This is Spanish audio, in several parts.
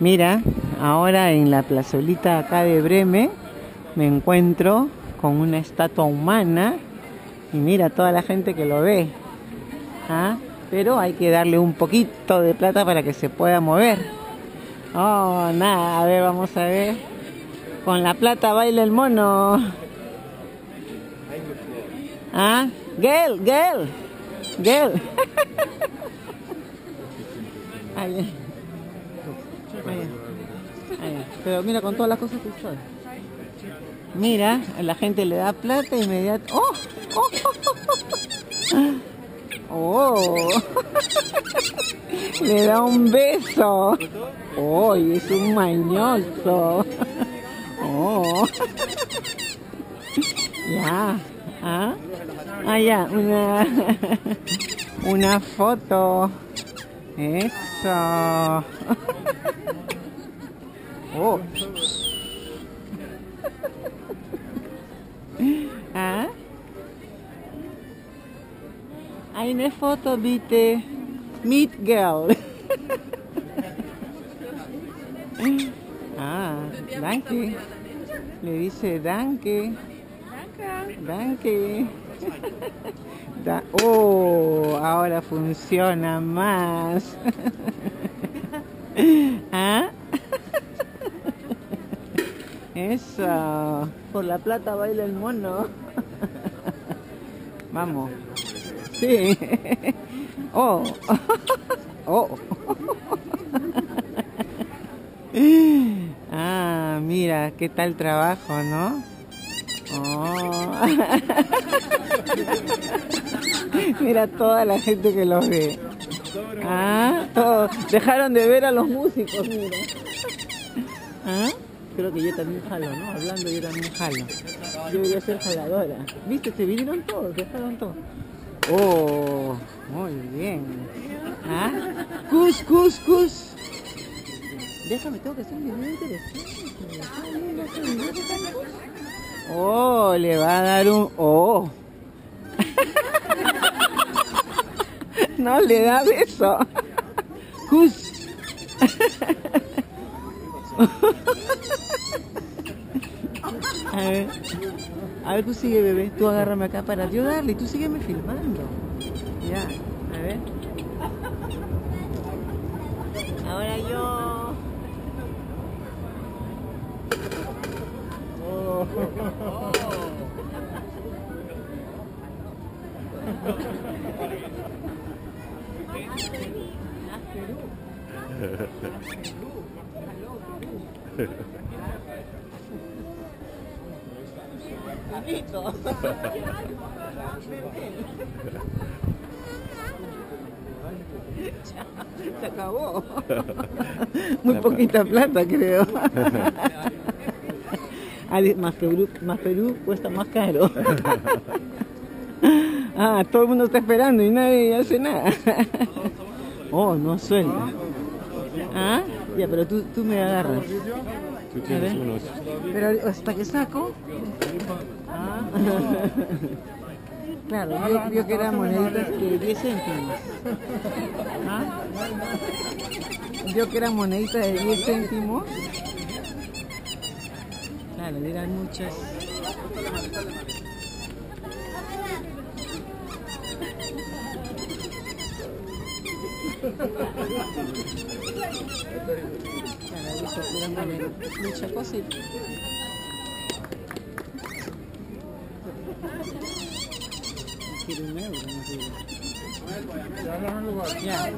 Mira, ahora en la plazolita acá de Bremen me encuentro con una estatua humana y mira toda la gente que lo ve. ¿Ah? Pero hay que darle un poquito de plata para que se pueda mover. Oh, nada, a ver, vamos a ver. Con la plata baila el mono. ¿Ah? Gel, Gel, Gel. Pero mira con todas las cosas que soy. Mira, la gente le da plata inmediato. ¡Oh! ¡Oh! ¡Oh! Le da un beso. ¡Oh! Es un mañoso. ¡Oh! Ya. ¿Ah? Ah, ya. Una, una foto. Eso. Oh. ¿Ah? Eine Foto bitte. Meet Girl. ah, danke. Le dice danke. Danke. Da oh, ahora funciona más. ¿Ah? Eso. Por la plata baila el mono. Vamos. Sí. Oh. Oh. Ah, mira, qué tal trabajo, ¿no? Oh. Mira toda la gente que los ve. Ah, todos. Dejaron de ver a los músicos, mira. ¿Ah? Creo que yo también jalo, ¿no? Hablando yo también jalo. Yo voy a ser jaladora. ¿Viste? Se vinieron todos, dejaron todos. Oh, muy bien. ¿Ah? Cus, cus, cus. Déjame, tengo que hacer un video interesante. Oh, le va a dar un... Oh. no le da beso. Cus. A ver, a ver, tú sigue, bebé. Tú agárrame acá para yo darle y tú sígueme filmando. Ya, a ver. Ahora yo. Oh. Se acabó. Muy poquita plata, creo. Más Perú, más Perú cuesta más caro. Ah, todo el mundo está esperando y nadie hace nada. Oh, no suelta. Ah, ya, pero tú, tú me agarras. Tú tienes unos. Pero hasta que saco. Ah. Claro, yo, yo que eran moneditas de 10 céntimos. ¿Ah? Yo que eran moneditas de 10 céntimos. Claro, eran muchas. Claro, eso eran monedas. Mucha cosa y quiero un euro, no quiero. Ya.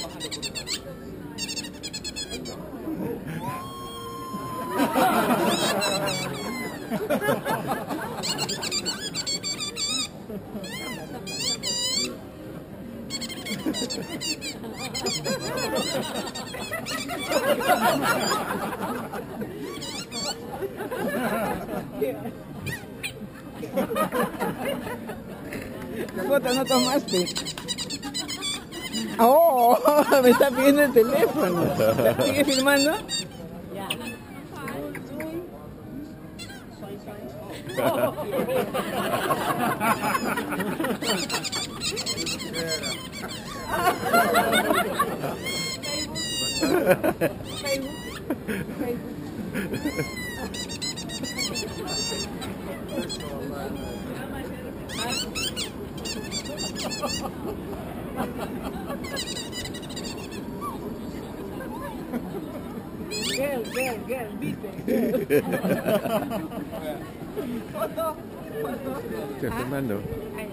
¿Qué foto no tomaste? ¡Oh! Me está pidiendo el teléfono. ¿Sigue filmando? Ya. Ha ha ha! Girl, girl, girl, viste. Foto, foto. Estoy filmando. Ahí.